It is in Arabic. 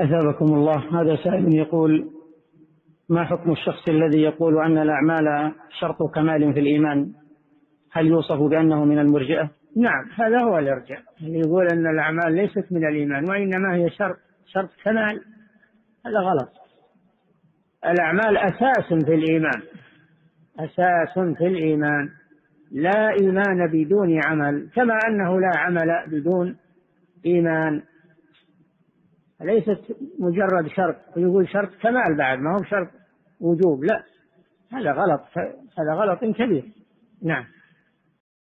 أثابكم الله. هذا سائل يقول ما حكم الشخص الذي يقول أن الأعمال شرط كمال في الإيمان؟ هل يوصف بأنه من المرجئة? نعم هذا هو الإرجاء. يقول أن الأعمال ليست من الإيمان وإنما هي شرط شرط كمال. هذا غلط. الأعمال أساس في الإيمان أساس في الإيمان. لا إيمان بدون عمل كما أنه لا عمل بدون إيمان. ليست مجرد شرط. يقول شرط كمال بعد ما هو شرط وجوب. لا هذا غلط هذا غلط كبير. نعم.